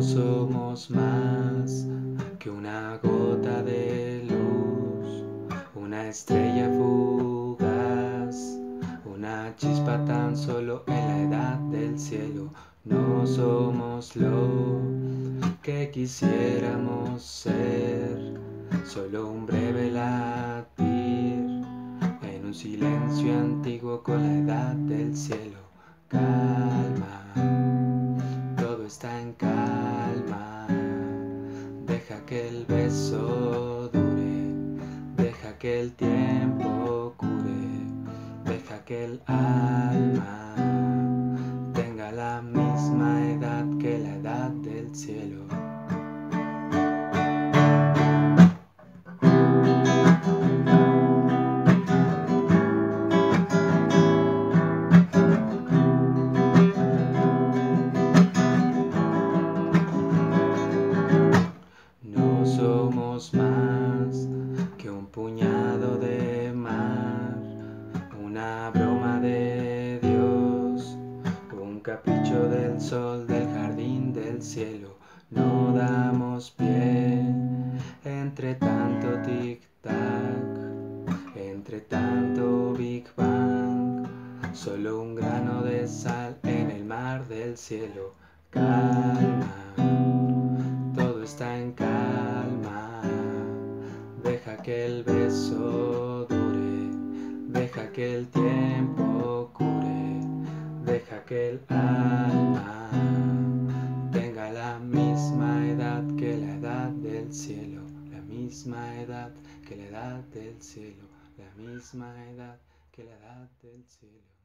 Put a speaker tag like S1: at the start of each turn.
S1: más que una gota de luz, una estrella fugaz, una chispa tan solo en la edad del cielo. No somos lo que quisiéramos ser, solo un breve latir en un silencio antiguo con la edad del cielo. Deja que el beso dure, deja que el tiempo cure, deja que el alma tenga la misma edad que la edad del cielo. Más que un puñado de mar, una broma de Dios, un capricho del sol, del jardín, del cielo. No damos pie entre tanto tic-tac, entre tanto Big Bang, solo un grano de sal en el mar del cielo. Calma todo está en calma. Deja que el beso dure, deja que el tiempo cure, deja que el alma tenga la misma edad que la edad del cielo, la misma edad que la edad del cielo, la misma edad que la edad del cielo.